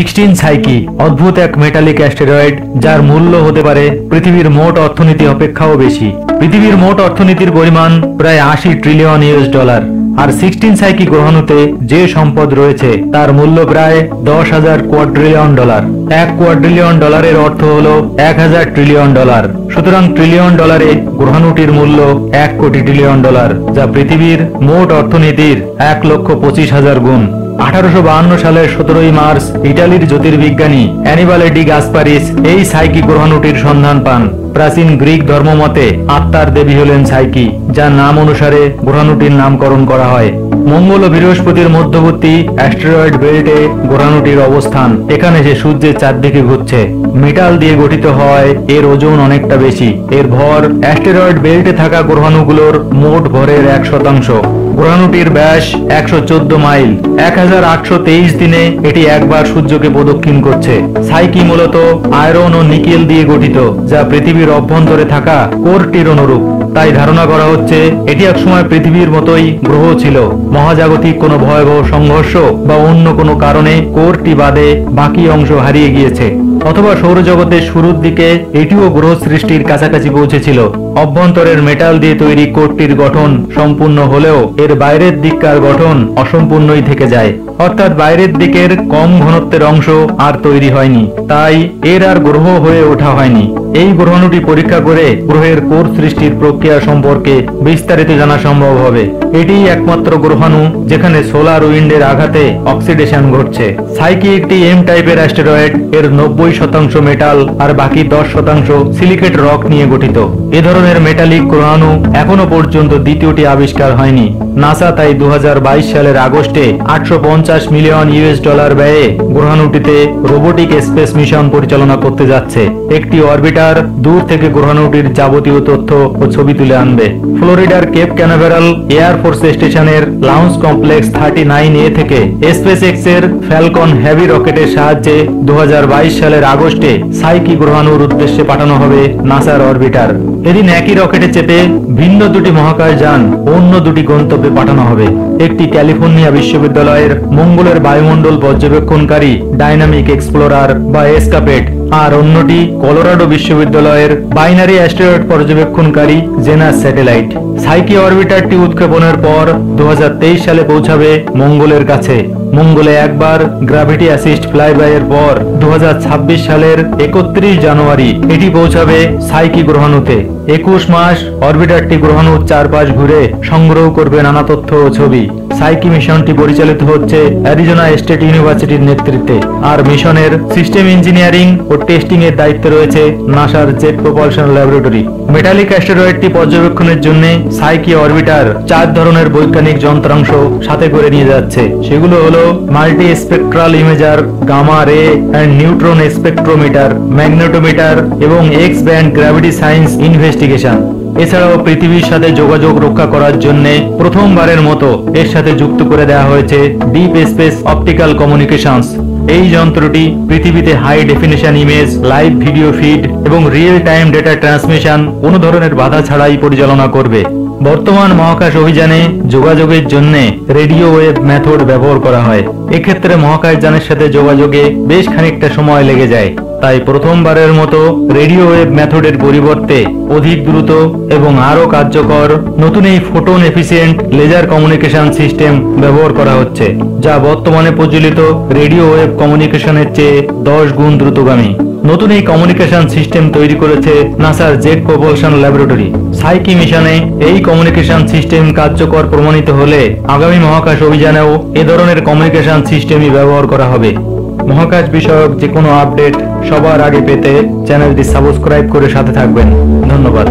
Sixteen psyche, অদ্ভুত এক metallic asteroid যার মূল্য হতে পারে পৃথিবীর মোট অর্থনীতি অপেক্ষাও বেশি। পৃথিবীর মোট অর্থনীতির পরিমাণ প্রায় আশি ট্রিলিয়ন ইউএস ডলার আর সিক্সটিন সাইকি গ্রহাণুতে যে সম্পদ রয়েছে, তার মূল্য প্রায় দশ হাজার কোয়াড্রিলিয়ন ডলার এক কোয়াড্রিলিয়ন ডলারের অর্থ হল এক হাজার ট্রিলিয়ন ডলার সুতরাং ট্রিলিয়ন ডলারে গ্রহাণুটির মূল্য এক কোটি ট্রিলিয়ন ডলার যা পৃথিবীর মোট অর্থনীতির এক লক্ষ পঁচিশ হাজার গুণ। আঠারোশো সালের সতেরোই মার্চ ইটালির জ্যোতির্বিজ্ঞানী অ্যানিবালে ডি গাসপারিস এই সাইকি গ্রহাণুটির সন্ধান পান। প্রাচীন গ্রিক ধর্মমতে আত্মার দেবী হলেন সাইকি, যার নাম অনুসারে গ্রহাণুটির নামকরণ করা হয়। মঙ্গল ও বৃহস্পতির মধ্যবর্তী অ্যাস্টেরয়েড বেল্টে গ্রহাণুটির অবস্থান। এখানে সে সূর্যের চারদিকে ঘুরছে। মেটাল দিয়ে গঠিত হয়, এর ওজন অনেকটা বেশি। এর ভর অ্যাস্টেরয়েড বেল্টে থাকা গ্রহাণুগুলোর মোট ভরের এক শতাংশ। গ্রহাণুটির ব্যাস একশো চোদ্দ মাইল। এক হাজার আটশো তেইশ দিনে এটি একবার সূর্যকে প্রদক্ষিণ করছে। সাইকি মূলত আয়রন ও নিকেল দিয়ে গঠিত, যা পৃথিবীর অভ্যন্তরে থাকা কোরটির অনুরূপ। তাই ধারণা করা হচ্ছে, এটি একসময় পৃথিবীর মতোই গ্রহ ছিল। মহাজাগতিক কোনো ভয়াবহ সংঘর্ষ বা অন্য কোনো কারণে কোরটি বাদে বাকি অংশ হারিয়ে গিয়েছে। অথবা সৌরজগতের শুরুর দিকে এটিও গ্রহ সৃষ্টির কাছাকাছি পৌঁছেছিল। অভ্যন্তরের মেটাল দিয়ে তৈরি কোটটির গঠন সম্পূর্ণ হলেও এর বাইরের দিককার গঠন অসম্পূর্ণই থেকে যায়। অর্থাৎ বাইরের দিকের কম ঘনত্বের অংশ আর তৈরি হয়নি। তাই এর আর গ্রহ হয়ে ওঠা হয়নি। এই গ্রহাণুটি পরীক্ষা করে গ্রহের কোর সৃষ্টির প্রক্রিয়া সম্পর্কে বিস্তারিত জানা সম্ভব হবে। এটিই একমাত্র গ্রহাণু যেখানে সোলার উইন্ডের আঘাতে অক্সিডেশন ঘটছে। সাইকি একটি এম টাইপের অ্যাস্টেরয়েড, এর নব্বই শতাংশ মেটাল আর বাকি দশ শতাংশ সিলিকেট রক নিয়ে গঠিত। এ ধরনের মেটালিক গ্রহাণু এখনও পর্যন্ত দ্বিতীয়টি আবিষ্কার হয়নি। নাসা তাই দু হাজার বাইশ সালের আগস্টে আটশো পঞ্চাশ মিলিয়ন ইউএস ডলার ব্যয়ে গ্রহাণুটিতে রোবোটিক স্পেস মিশন পরিচালনা করতে যাচ্ছে। একটি অরবিটার দূর থেকে গ্রহাণুটির যাবতীয় তথ্য ও ছবি তুলে আনবে। ফ্লোরিডার কেপ ক্যানাভেরাল এয়ার ফোর্স স্টেশনের launch complex thirty nine A থেকে স্পেস এক্সের ফ্যালকন হেভি রকেটের সাহায্যে দু সালের আগস্টে সাইকি গ্রহাণুর উদ্দেশ্যে পাঠানো হবে নাসার অরবিটার। এদিন একই রকেটে চেপে ভিন্ন দুটি মহাকাশ যান অন্য দুটি গন্তব্যে পাঠানো হবে। একটি ক্যালিফোর্নিয়া বিশ্ববিদ্যালয়ের মঙ্গলের বায়ুমণ্ডল পর্যবেক্ষণকারী ডাইনামিক এক্সপ্লোরার বা এসকাপেট আর অন্যটি কলোরাডো বিশ্ববিদ্যালয়ের বাইনারি অ্যাস্টেরয়েড পর্যবেক্ষণকারী জেনা স্যাটেলাইট। সাইকি অরবিটারটি উৎক্ষেপণের পর দু হাজার তেইশ সালে পৌঁছাবে মঙ্গলের কাছে। মঙ্গলে একবার গ্রাভিটি অ্যাসিস্ট ফ্লাইবাইয়ের পর দু সালের একত্রিশ জানুয়ারি এটি পৌঁছাবে সাইকি গ্রহাণুতে। একুশ মাস অরবিটারটি গ্রহাণুর চারপাশ ঘুরে সংগ্রহ করবে নানা তথ্য ও ছবি। সাইকি মিশনটি পরিচালিত হচ্ছে অ্যারিজোনা স্টেট ইউনিভার্সিটির নেতৃত্বে। আর মিশনের সিস্টেম ইঞ্জিনিয়ারিং ও টেস্টিং এর দায়িত্বে রয়েছে নাসার জেট প্রপালশন ল্যাবরেটরি। মেটালিক অ্যাস্টেরয়েডটি পর্যবেক্ষণের জন্য সাইকি অরবিটার চার ধরনের বৈজ্ঞানিক যন্ত্রাংশ সাথে করে নিয়ে যাচ্ছে। সেগুলো হলো multi spectral imager, gamma ray and neutron spectrometer, magnetometer এবং X band gravity science investigation এছাড়াও পৃথিবীর সাথে যোগাযোগ রক্ষা করার জন্য প্রথমবারের মতো এর সাথে যুক্ত করে দেওয়া হয়েছে ডিপ স্পেস অপটিক্যাল কমিউনিকেশনস এই যন্ত্রটি পৃথিবীতে high definition image live video feed এবং রিয়েল টাইম ডেটা ট্রান্সমিশন কোনো ধরনের বাধা ছাড়াই পরিচালনা করবে। বর্তমান মহাকাশ অভিযানে যোগাযোগের জন্য রেডিও ওয়েভ মেথড ব্যবহার করা হয়। এক্ষেত্রে মহাকাশযানের সাথে যোগাযোগে বেশ খানিকটা সময় লেগে যায়। তাই প্রথমবারের মতো রেডিও ওয়েভ মেথডের পরিবর্তে অধিক দ্রুত এবং আরও কার্যকর নতুন এই photon efficient laser communication system ব্যবহার করা হচ্ছে, যা বর্তমানে প্রচলিত রেডিও ওয়েভ কমিউনিকেশনের চেয়ে দশ গুণ দ্রুতগামী। নতুন এই কমিউনিকেশন সিস্টেম তৈরি করেছে নাসার জেট প্রপলশন ল্যাবরেটরি। সাইকি মিশনে এই কমিউনিকেশন সিস্টেম কার্যকর প্রমাণিত হলে আগামী মহাকাশ অভিযানেও এ ধরনের কমিউনিকেশন সিস্টেমই ব্যবহার করা হবে। মহাকাশ বিষয়ক যে কোনো আপডেট সবার আগে পেতে চ্যানেলটি সাবস্ক্রাইব করে সাথে থাকবেন। ধন্যবাদ।